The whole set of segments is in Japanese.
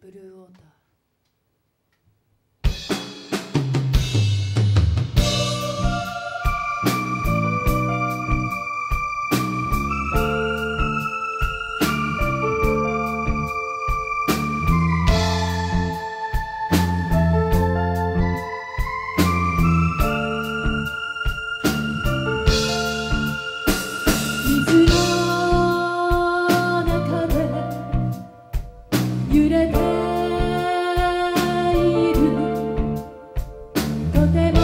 ブルーウォーター。no te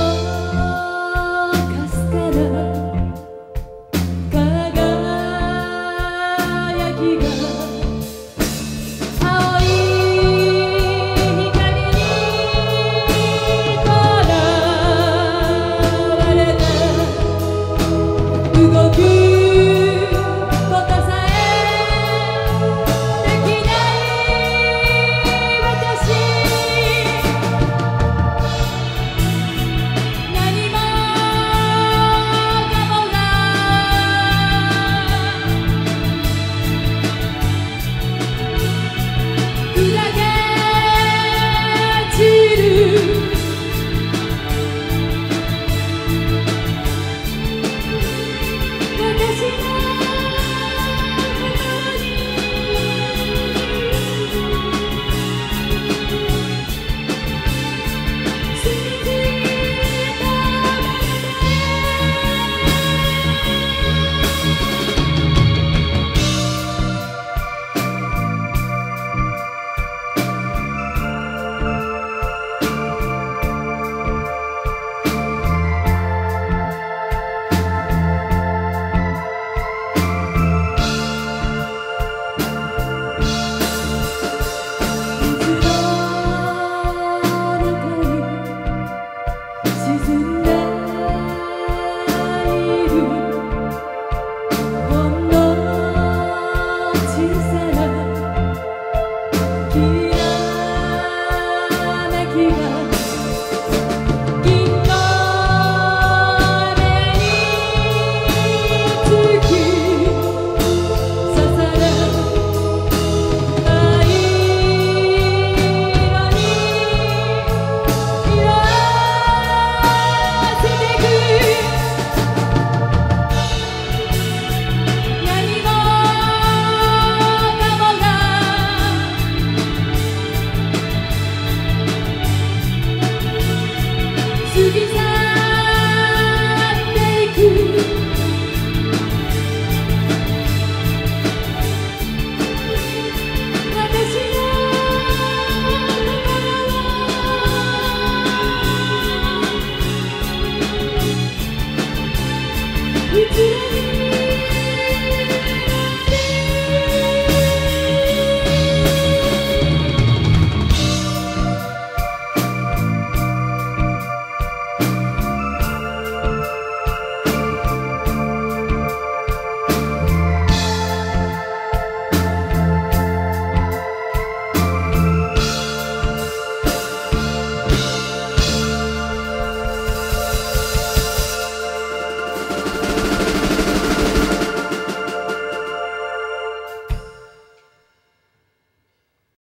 自己。